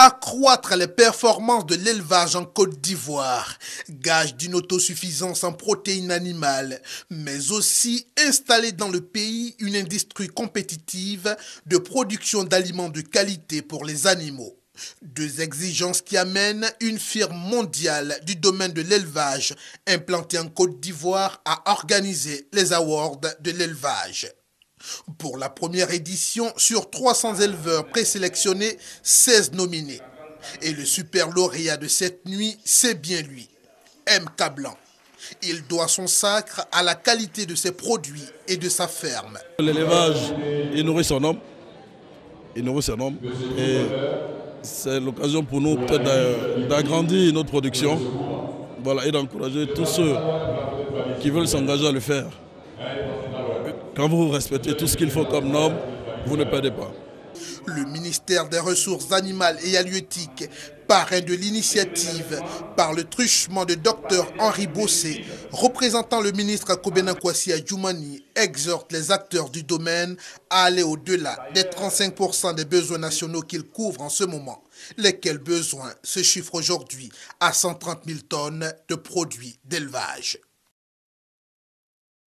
accroître les performances de l'élevage en Côte d'Ivoire, gage d'une autosuffisance en protéines animales, mais aussi installer dans le pays une industrie compétitive de production d'aliments de qualité pour les animaux. Deux exigences qui amènent une firme mondiale du domaine de l'élevage implantée en Côte d'Ivoire à organiser les awards de l'élevage. Pour la première édition, sur 300 éleveurs présélectionnés, 16 nominés. Et le super lauréat de cette nuit, c'est bien lui, M. Blanc. Il doit son sacre à la qualité de ses produits et de sa ferme. L'élevage, il nourrit son homme. Il nourrit son homme. Et c'est l'occasion pour nous d'agrandir notre production voilà, et d'encourager tous ceux qui veulent s'engager à le faire. Quand vous respectez tout ce qu'il faut comme norme, vous ne perdez pas. Le ministère des Ressources animales et halieutiques, parrain de l'initiative par le truchement de Dr Henri Bossé, représentant le ministre Kobena Kwasi Adjoumani, exhorte les acteurs du domaine à aller au-delà des 35% des besoins nationaux qu'ils couvrent en ce moment, lesquels besoins se chiffrent aujourd'hui à 130 000 tonnes de produits d'élevage.